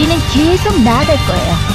우리는 계속 나아갈 거예요.